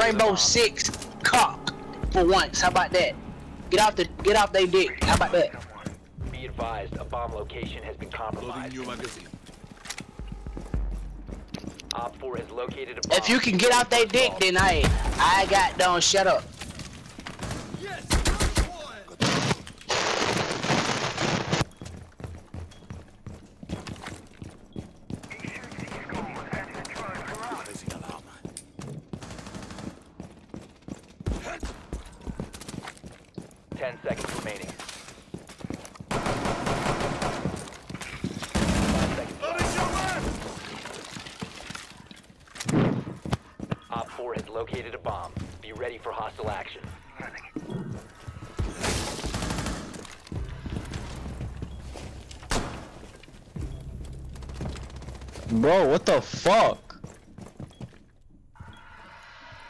Rainbow Six cock for once. How about that? Get off the get off they dick. How about that? Be advised, a bomb location has been Loading compromised. new magazine. OpFor has located a bomb. If you can get off they dick, then I I got don't shut up. Ten seconds remaining. Seconds. OpFor has located a bomb. Be ready for hostile action. Bro, what the fuck?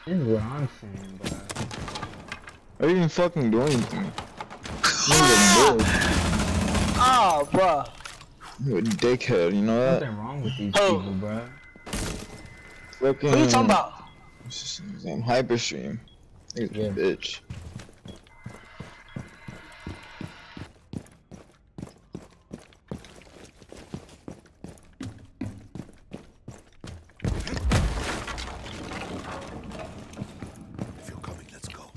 This is what I'm saying, bro. Are you even fucking doing anything? You're. Oh, bro. You're a dickhead, you know that? Something wrong with these Oh. people, bro. Fucking. Who you talking about? What's his name? Hyperstream. He's a Yeah. bitch. If you're coming, let's go.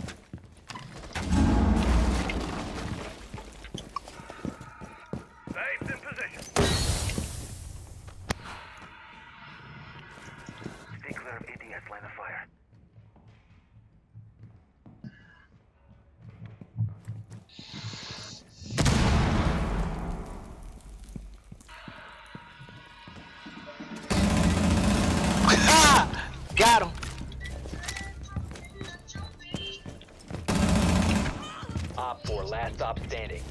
Stay clear of fire. Ha! Got him. OpFor, last stop standing.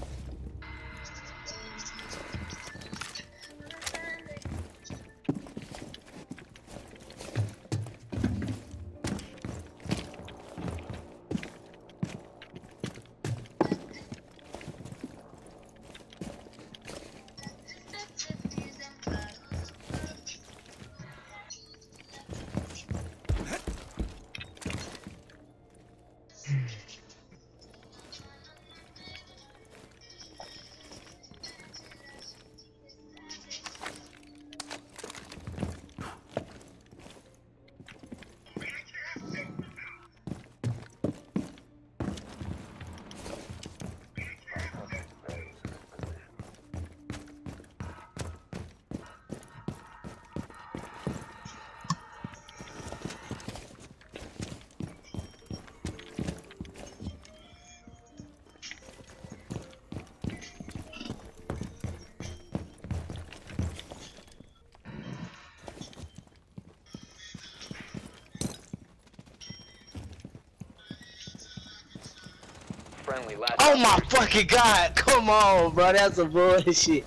Friendly, last Oh my fucking god. Come on, bro. That's some bullshit.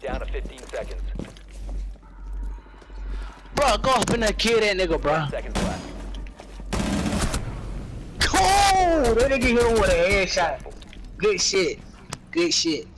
Down to 15 seconds. Bro, go up in there, kill that nigga, bro. 10 seconds left. Cool! That nigga hit him with a headshot. Good shit. Good shit.